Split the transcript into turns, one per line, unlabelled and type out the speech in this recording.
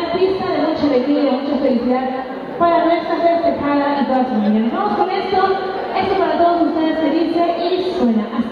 una pista de mucha alegría, mucha felicidad para nuestra festejada y toda su mañana. Vamos con esto, esto para todos ustedes se dice y suena.